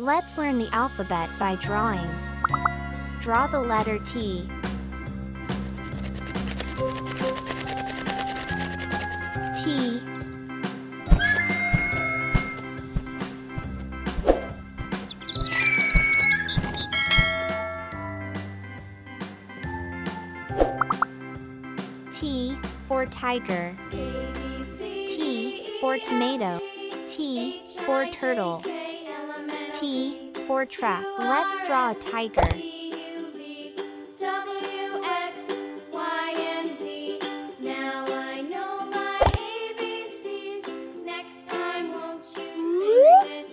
Let's learn the alphabet by drawing. Draw the letter T. T. T for tiger. T for tomato. T for turtle. T for track. Let's draw a tiger. Now I know my ABCs. Next time, won't you sing with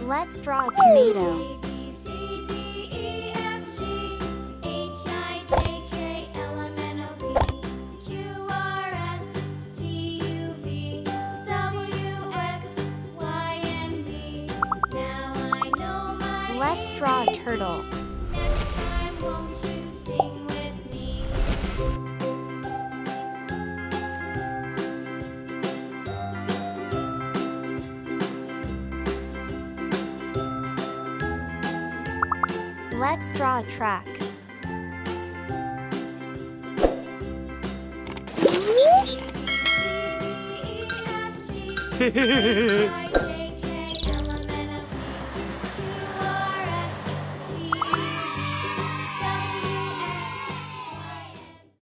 me? Let's draw a tomato. Let's draw a turtle. Let's draw a track.